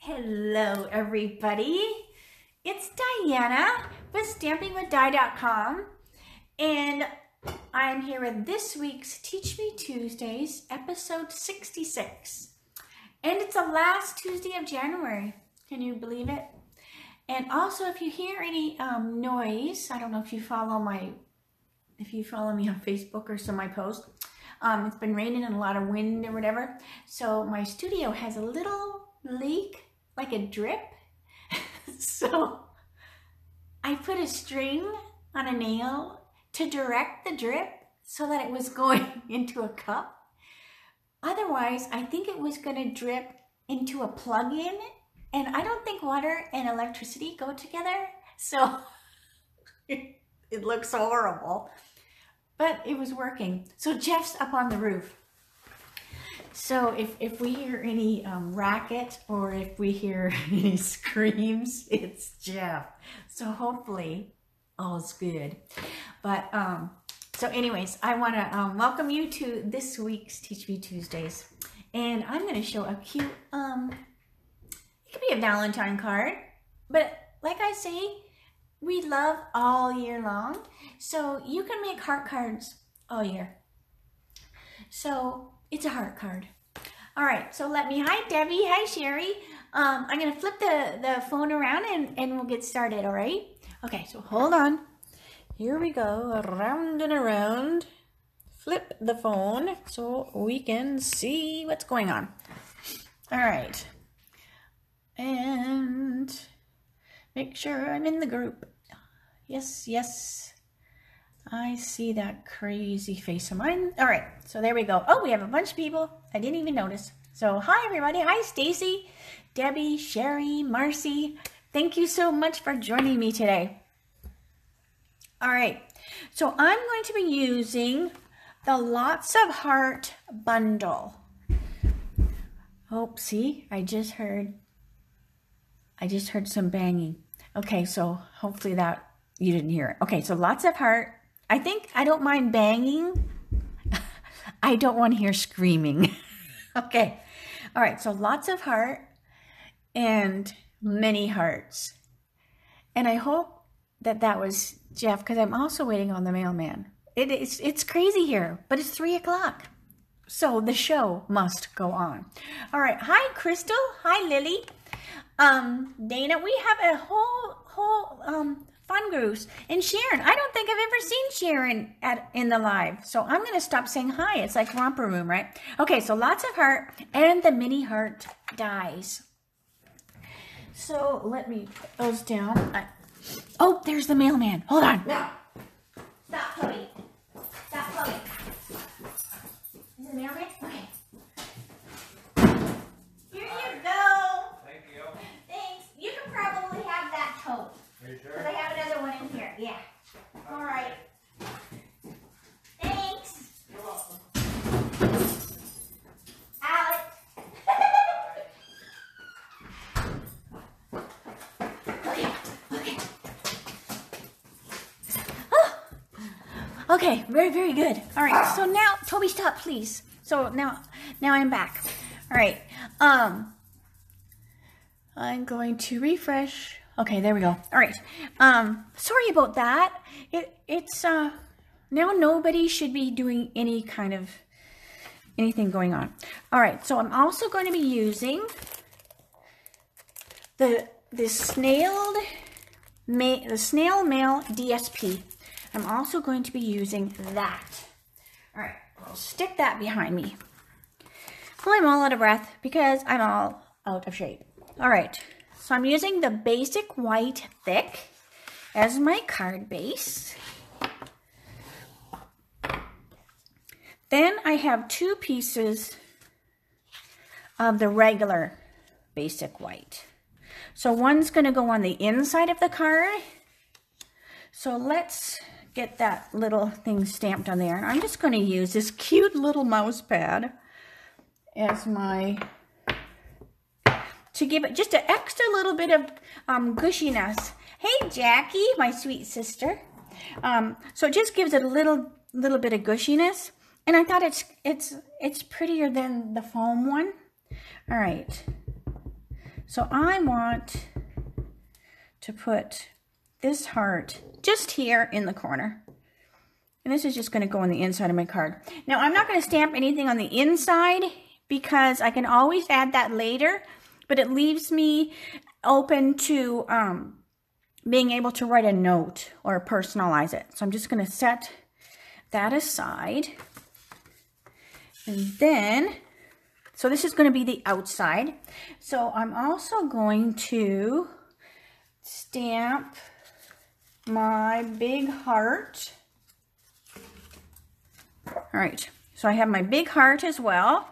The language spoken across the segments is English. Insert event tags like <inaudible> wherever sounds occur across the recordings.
Hello, everybody. It's Diana with stampingwithdi.com, and I'm here with this week's Teach Me Tuesdays, episode 66. And it's the last Tuesday of January. Can you believe it? And also, if you hear any um, noise, I don't know if you follow my, if you follow me on Facebook or some of my posts, um, it's been raining and a lot of wind or whatever. So my studio has a little leak, like a drip. <laughs> so I put a string on a nail to direct the drip so that it was <laughs> going into a cup. Otherwise, I think it was going to drip into a plug-in and I don't think water and electricity go together. So <laughs> it looks horrible but it was working. So Jeff's up on the roof. So if, if we hear any um, racket or if we hear <laughs> any screams, it's Jeff. So hopefully all's good. But um, so anyways, I want to um, welcome you to this week's Teach Me Tuesdays. And I'm going to show a cute, um, it could be a Valentine card. But like I say, we love all year long. So you can make heart cards all year. So it's a heart card. All right, so let me, hi Debbie, hi Sherry. Um, I'm gonna flip the, the phone around and, and we'll get started, all right? Okay, so hold on. Here we go, around and around. Flip the phone so we can see what's going on. All right. And Make sure I'm in the group. Yes, yes. I see that crazy face of mine. All right, so there we go. Oh, we have a bunch of people. I didn't even notice. So hi, everybody. Hi, Stacy, Debbie, Sherry, Marcy. Thank you so much for joining me today. All right, so I'm going to be using the Lots of Heart bundle. Oh, see, I just heard, I just heard some banging. Okay, so hopefully that you didn't hear it. Okay, so lots of heart. I think I don't mind banging. <laughs> I don't want to hear screaming. <laughs> okay. All right, so lots of heart and many hearts. And I hope that that was Jeff because I'm also waiting on the mailman. It is it's crazy here, but it's three o'clock. So the show must go on. All right. Hi, Crystal. Hi, Lily um, Dana, we have a whole, whole, um, fun groups. And Sharon, I don't think I've ever seen Sharon at in the live. So I'm going to stop saying hi. It's like romper room, right? Okay, so lots of heart and the mini heart dies. So let me put those down. I, oh, there's the mailman. Hold on. Stop, Chloe. Stop, Chloe. Is the mailman? Okay. Because I have another one in here. Yeah. All right. Thanks. You're welcome. Alex. okay. Okay. Oh. Okay. Very, very good. All right. So now, Toby, stop, please. So now, now I'm back. All right. Um, I'm going to refresh Okay, there we go. All right. Um, sorry about that. It, it's, uh, now nobody should be doing any kind of, anything going on. All right, so I'm also going to be using the, the snailed, the snail mail DSP. I'm also going to be using that. All right, I'll stick that behind me. Well, I'm all out of breath because I'm all out of shape. All right. So I'm using the basic white thick as my card base. Then I have two pieces of the regular basic white. So one's going to go on the inside of the card. So let's get that little thing stamped on there. And I'm just going to use this cute little mouse pad as my to give it just an extra little bit of um, gushiness. Hey, Jackie, my sweet sister. Um, so it just gives it a little little bit of gushiness. And I thought it's it's it's prettier than the foam one. All right. So I want to put this heart just here in the corner. And this is just going to go on the inside of my card. Now, I'm not going to stamp anything on the inside because I can always add that later, but it leaves me open to um, being able to write a note or personalize it. So I'm just going to set that aside. And then, so this is going to be the outside. So I'm also going to stamp my big heart. All right, so I have my big heart as well.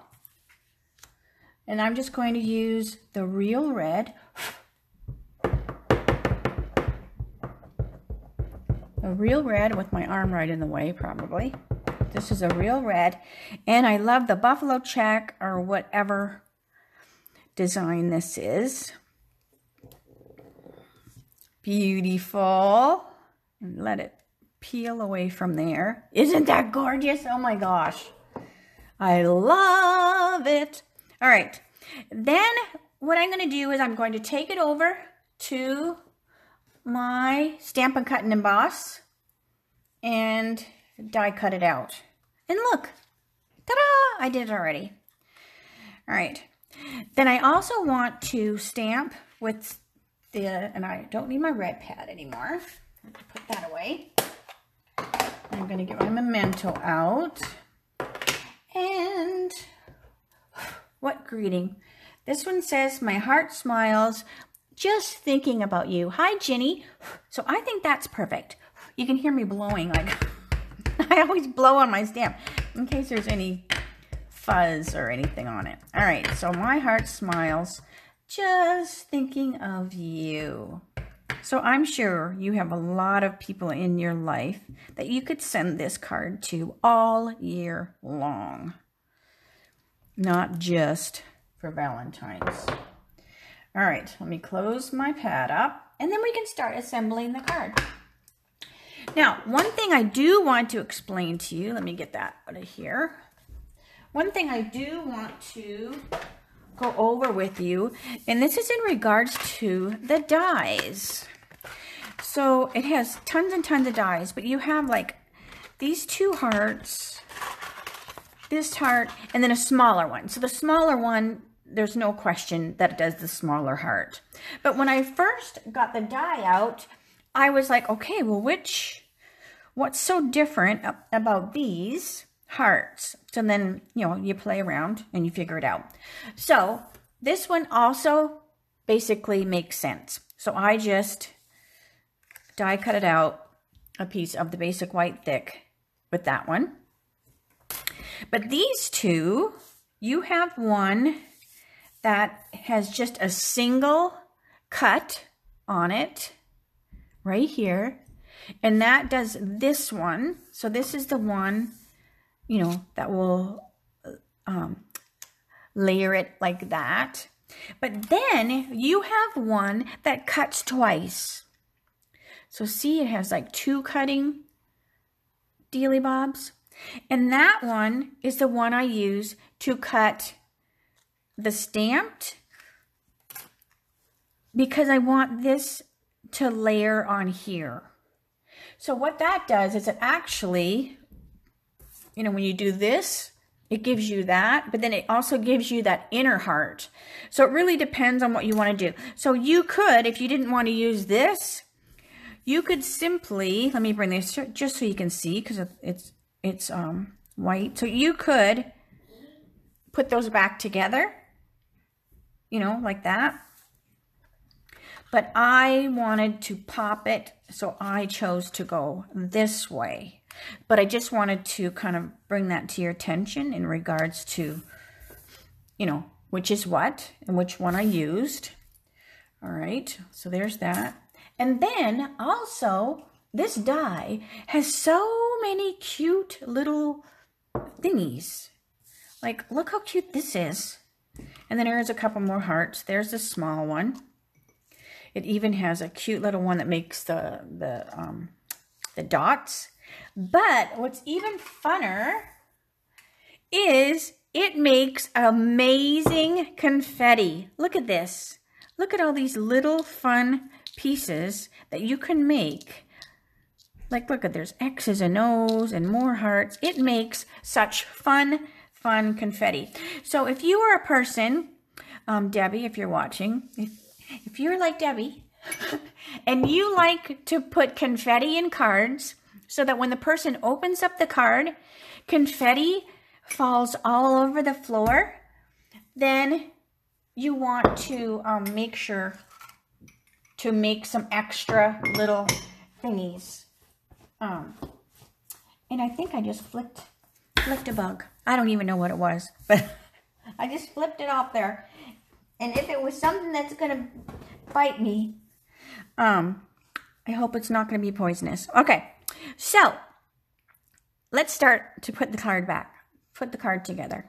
And I'm just going to use the real red. A real red with my arm right in the way, probably. This is a real red. And I love the buffalo check or whatever design this is. Beautiful. And let it peel away from there. Isn't that gorgeous? Oh my gosh. I love it. All right. Then what I'm going to do is I'm going to take it over to my Stampin' Cut and Emboss and die cut it out. And look, ta-da, I did it already. All right. Then I also want to stamp with the, and I don't need my red pad anymore. Put that away. I'm going to get my memento out. And what greeting? This one says, my heart smiles just thinking about you. Hi, Ginny. So I think that's perfect. You can hear me blowing. Like <laughs> I always blow on my stamp in case there's any fuzz or anything on it. All right, so my heart smiles just thinking of you. So I'm sure you have a lot of people in your life that you could send this card to all year long. Not just for Valentine's. All right, let me close my pad up and then we can start assembling the card. Now, one thing I do want to explain to you, let me get that out of here. One thing I do want to go over with you, and this is in regards to the dies. So it has tons and tons of dies, but you have like these two hearts, this heart, and then a smaller one. So the smaller one, there's no question that it does the smaller heart. But when I first got the die out, I was like, okay, well, which what's so different about these hearts? So then, you know, you play around and you figure it out. So this one also basically makes sense. So I just die cut it out a piece of the basic white thick with that one. But these two, you have one that has just a single cut on it right here. And that does this one. So this is the one, you know, that will um, layer it like that. But then you have one that cuts twice. So see, it has like two cutting dealy bobs. And that one is the one I use to cut the stamped because I want this to layer on here. So what that does is it actually, you know, when you do this, it gives you that, but then it also gives you that inner heart. So it really depends on what you want to do. So you could, if you didn't want to use this, you could simply, let me bring this just so you can see because it's, it's um, white. So you could put those back together, you know, like that. But I wanted to pop it, so I chose to go this way. But I just wanted to kind of bring that to your attention in regards to, you know, which is what and which one I used. All right, so there's that. And then also, this die has so many cute little thingies. Like, look how cute this is. And then there's a couple more hearts. There's a small one. It even has a cute little one that makes the, the, um, the dots. But what's even funner is it makes amazing confetti. Look at this. look at all these little fun pieces that you can make. Like, look at there's X's and O's and more hearts. It makes such fun, fun confetti. So if you are a person, um, Debbie, if you're watching, if, if you're like Debbie, <laughs> and you like to put confetti in cards so that when the person opens up the card, confetti falls all over the floor, then you want to um, make sure to make some extra little thingies. Um, and I think I just flipped, flipped a bug. I don't even know what it was, but <laughs> I just flipped it off there. And if it was something that's going to bite me, um, I hope it's not going to be poisonous. Okay, so let's start to put the card back, put the card together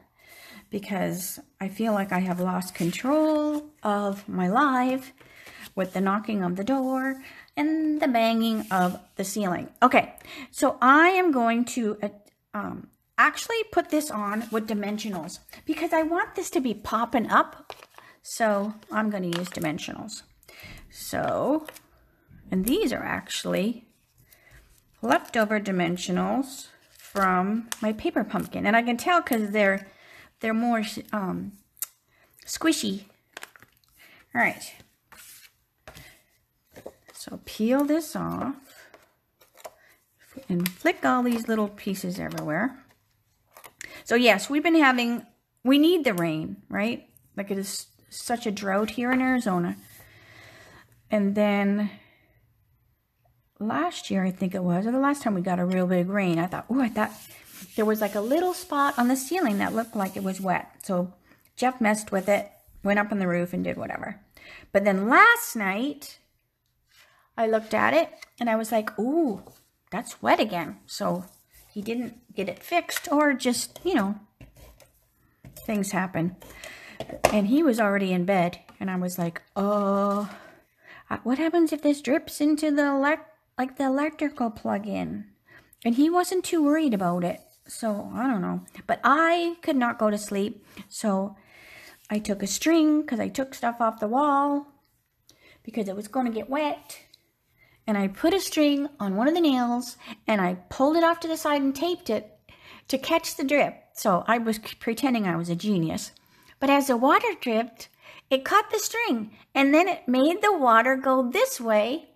because I feel like I have lost control of my life with the knocking of the door and the banging of the ceiling. Okay, so I am going to uh, um, actually put this on with dimensionals because I want this to be popping up. So I'm going to use dimensionals. So, and these are actually leftover dimensionals from my paper pumpkin. And I can tell because they're, they're more um, squishy. All right. So peel this off and flick all these little pieces everywhere. So yes, we've been having, we need the rain, right? Like it is such a drought here in Arizona. And then last year, I think it was, or the last time we got a real big rain, I thought, oh, I thought there was like a little spot on the ceiling that looked like it was wet. So Jeff messed with it, went up on the roof and did whatever. But then last night, I looked at it and I was like, ooh, that's wet again. So he didn't get it fixed or just, you know, things happen. And he was already in bed and I was like, oh, what happens if this drips into the elect like the electrical plug-in? And he wasn't too worried about it. So I don't know. But I could not go to sleep. So I took a string because I took stuff off the wall because it was going to get wet. And I put a string on one of the nails and I pulled it off to the side and taped it to catch the drip. So I was pretending I was a genius. But as the water dripped, it caught the string and then it made the water go this way.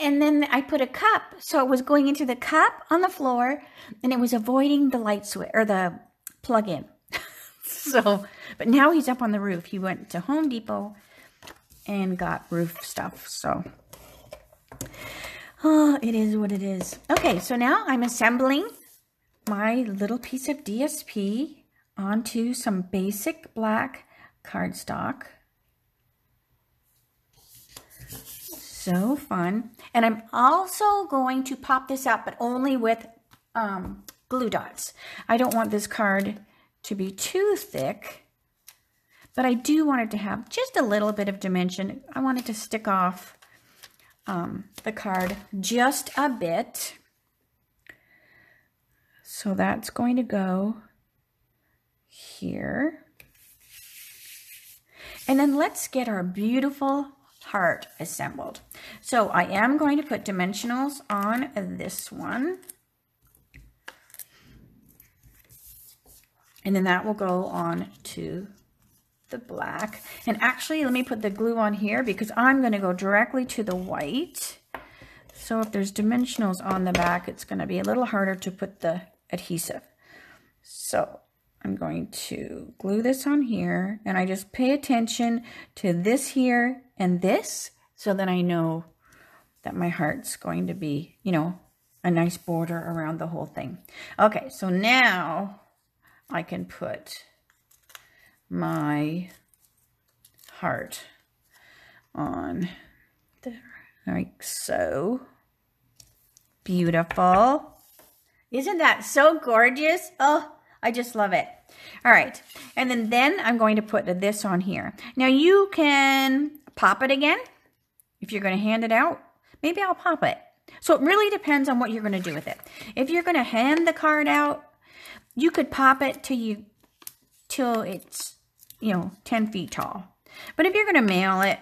And then I put a cup, so it was going into the cup on the floor and it was avoiding the light switch or the plug in. <laughs> so, but now he's up on the roof. He went to Home Depot and got roof stuff. So, oh, it is what it is. Okay, so now I'm assembling my little piece of DSP onto some basic black cardstock. So fun. And I'm also going to pop this up, but only with um, glue dots. I don't want this card to be too thick, but I do want it to have just a little bit of dimension. I want it to stick off um, the card just a bit. So that's going to go here. And then let's get our beautiful heart assembled. So I am going to put dimensionals on this one. And then that will go on to the black. And actually, let me put the glue on here because I'm going to go directly to the white. So if there's dimensionals on the back, it's going to be a little harder to put the adhesive. So I'm going to glue this on here and I just pay attention to this here and this so that I know that my heart's going to be, you know, a nice border around the whole thing. Okay, so now I can put my heart on there, like so. Beautiful. Isn't that so gorgeous? Oh, I just love it. All right. And then, then I'm going to put this on here. Now you can pop it again if you're going to hand it out. Maybe I'll pop it. So it really depends on what you're going to do with it. If you're going to hand the card out, you could pop it till you till it's, you know, 10 feet tall. But if you're going to mail it,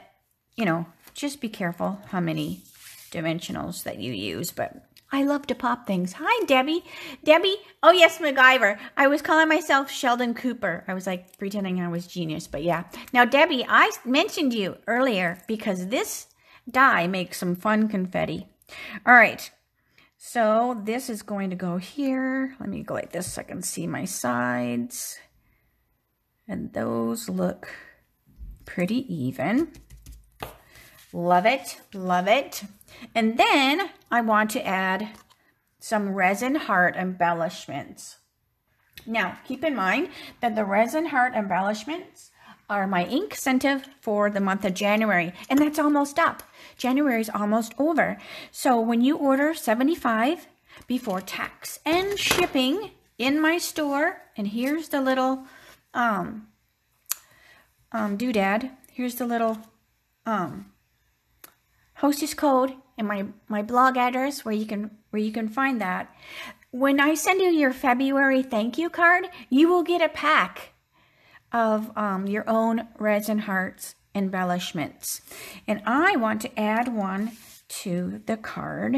you know, just be careful how many dimensionals that you use. But I love to pop things. Hi, Debbie. Debbie. Oh, yes, MacGyver. I was calling myself Sheldon Cooper. I was like pretending I was genius, but yeah. Now, Debbie, I mentioned you earlier because this die makes some fun confetti. All right. So this is going to go here. Let me go like this so I can see my sides. And those look pretty even. Love it, love it. And then I want to add some resin heart embellishments. Now, keep in mind that the resin heart embellishments are my ink incentive for the month of January, and that's almost up. January is almost over. So when you order 75 before tax and shipping in my store, and here's the little um, um, doodad, here's the little um, hostess code and my my blog address where you can where you can find that. When I send you your February thank you card, you will get a pack of um, your own resin hearts embellishments. And I want to add one to the card.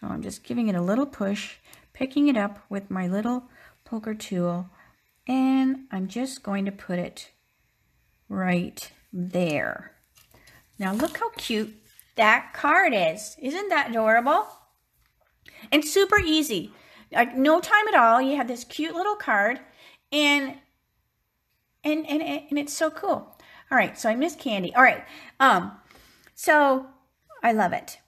So I'm just giving it a little push, picking it up with my little poker tool, and I'm just going to put it right there. Now look how cute that card is. Isn't that adorable? And super easy. Like no time at all. You have this cute little card and and and and it's so cool. All right, so I miss candy. All right. Um so I love it.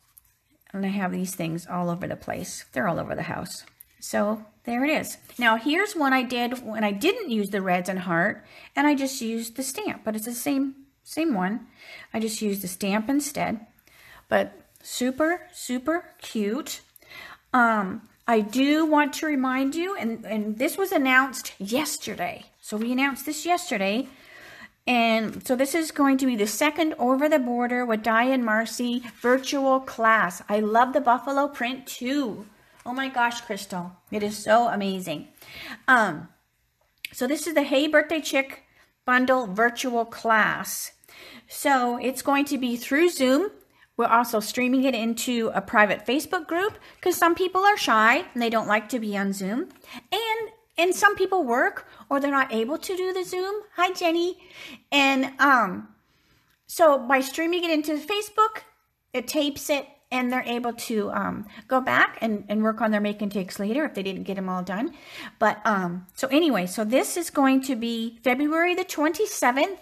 And I have these things all over the place. They're all over the house. So there it is. Now here's one I did when I didn't use the resin heart and I just used the stamp, but it's the same same one. I just used the stamp instead but super, super cute. Um, I do want to remind you, and, and this was announced yesterday. So we announced this yesterday. And so this is going to be the second Over the Border with Diane Marcy virtual class. I love the buffalo print too. Oh my gosh, Crystal. It is so amazing. Um, so this is the Hey Birthday Chick bundle virtual class. So it's going to be through Zoom. We're also streaming it into a private Facebook group because some people are shy and they don't like to be on Zoom. And and some people work or they're not able to do the Zoom. Hi Jenny. And um so by streaming it into Facebook, it tapes it and they're able to um, go back and, and work on their make and takes later if they didn't get them all done. But um, so anyway, so this is going to be February the 27th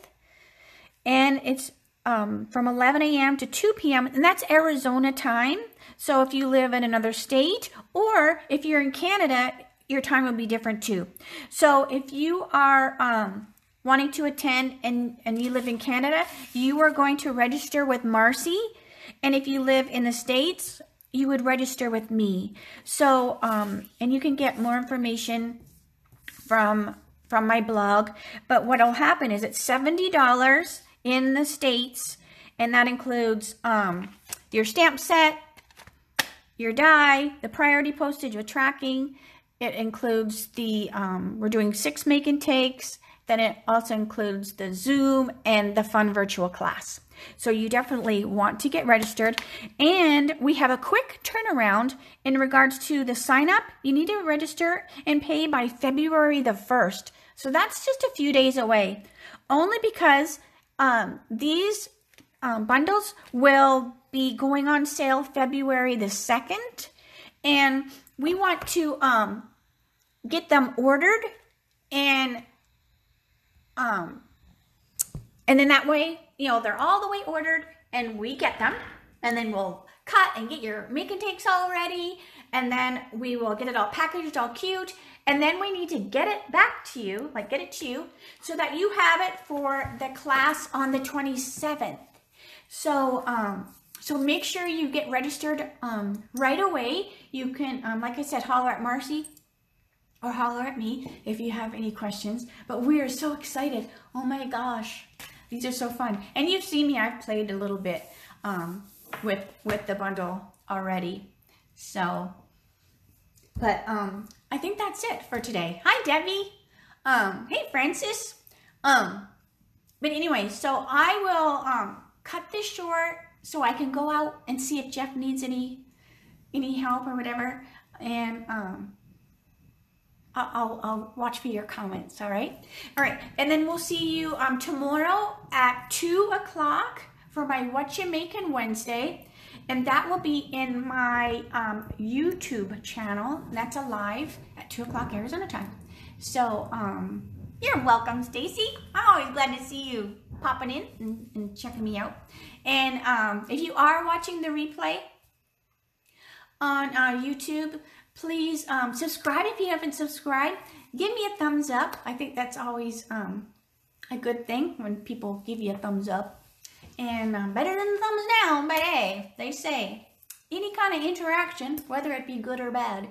and it's um, from 11 a.m. to 2 p.m., and that's Arizona time. So if you live in another state or if you're in Canada, your time will be different too. So if you are um, wanting to attend and, and you live in Canada, you are going to register with Marcy. And if you live in the States, you would register with me. So, um, and you can get more information from from my blog. But what will happen is it's $70 in the States, and that includes um, your stamp set, your die, the priority postage with tracking. It includes the, um, we're doing six make and takes. Then it also includes the Zoom and the fun virtual class. So you definitely want to get registered. And we have a quick turnaround in regards to the sign up. You need to register and pay by February the 1st. So that's just a few days away. Only because um, these um, bundles will be going on sale February the 2nd. And we want to um, get them ordered and um, and then that way, you know, they're all the way ordered and we get them and then we'll cut and get your make and takes all ready and then we will get it all packaged all cute and then we need to get it back to you, like get it to you, so that you have it for the class on the 27th. So, um, so make sure you get registered um, right away. You can, um, like I said, holler at Marcy or holler at me if you have any questions. But we are so excited. Oh my gosh, these are so fun. And you've seen me, I've played a little bit um, with, with the bundle already. So, but um, I think that's it for today. Hi, Debbie. Um, hey, Francis. Um, but anyway, so I will um, cut this short so I can go out and see if Jeff needs any any help or whatever. And um, I'll, I'll, watch for your comments, all right? All right, and then we'll see you um, tomorrow at 2 o'clock for my What You Making Wednesday. And that will be in my um, YouTube channel. That's a live at 2 o'clock Arizona time. So, um, you're welcome, Stacy. I'm always glad to see you popping in and, and checking me out. And um, if you are watching the replay on uh, YouTube, please um, subscribe if you haven't subscribed. Give me a thumbs up. I think that's always um, a good thing when people give you a thumbs up. And um, better than thumbs down, but hey, they say any kind of interaction, whether it be good or bad,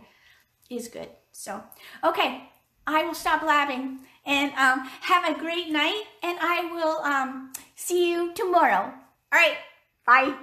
is good. So, okay, I will stop laughing and um, have a great night, and I will um, see you tomorrow. All right, bye.